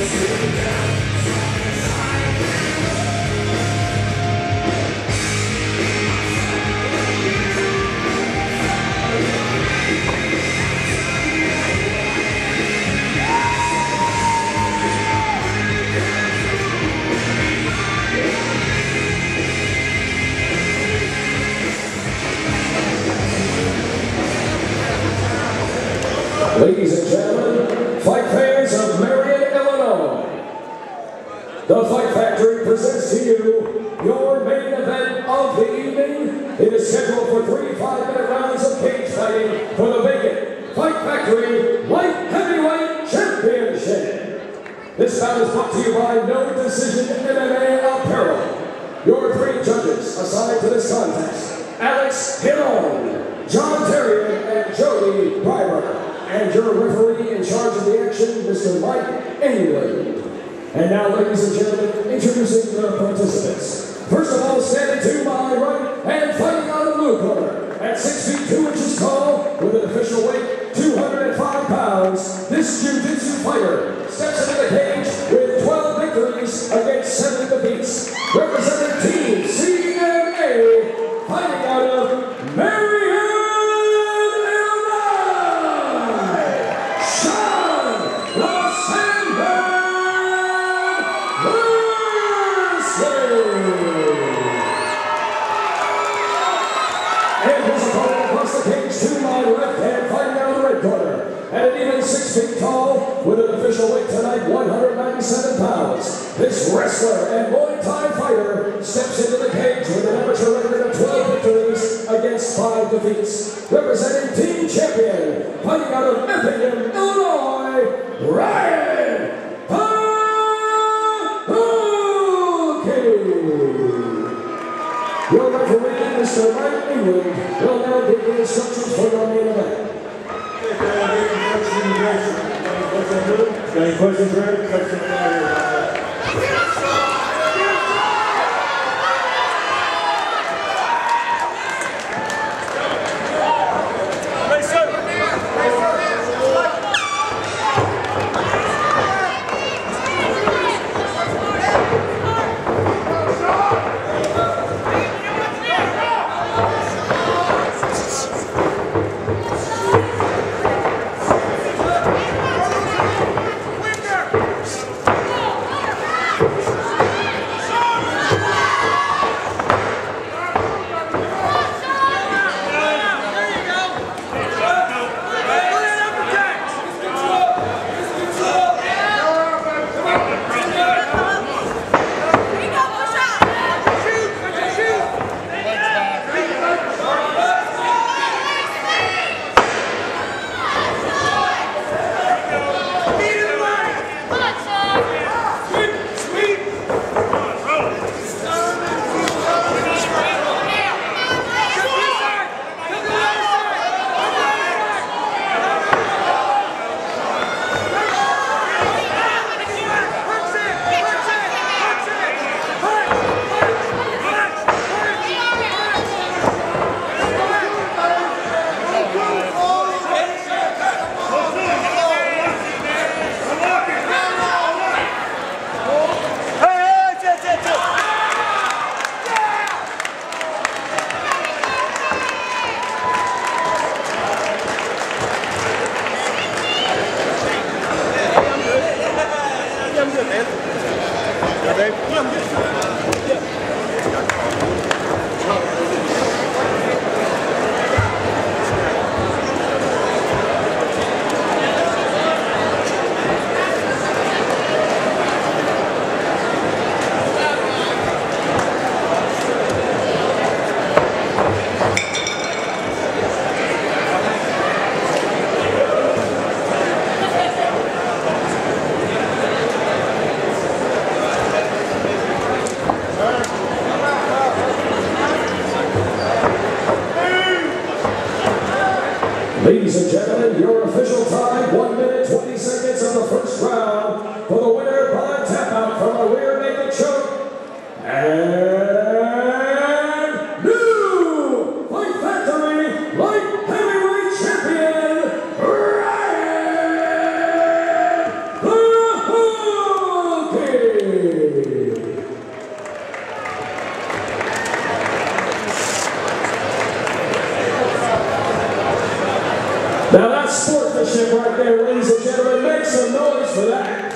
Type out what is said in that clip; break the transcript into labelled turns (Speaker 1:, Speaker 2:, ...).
Speaker 1: Ladies your main event of the evening. It is scheduled for three five-minute rounds of cage fighting for the vacant Fight Factory Light Heavyweight Championship. This bout is brought to you by No Decision MMA Apparel. Your three judges assigned to this contest, Alex Giron, John Terry, and Jody Primer and your referee in charge of the action, Mr. Mike England. And now, ladies and gentlemen, introducing the participants. First of all, standing to my right and fighting out of blue corner at 6 feet 2 inches tall with an official weight 205 pounds, this jiu-jitsu fighter steps into the cage tonight, 197 pounds. This wrestler and Muay Thai fighter steps into the cage with an amateur record of 12 victories against 5 defeats. Representing team champion, fighting out of Effingham, Illinois, Ryan Paholke. Your referee, Mr. Mike England, will now give the instructions for
Speaker 2: Any questions, Rick?
Speaker 1: Ladies and gentlemen, your official Now that's sportsmanship right there, ladies and gentlemen. Make some noise for that.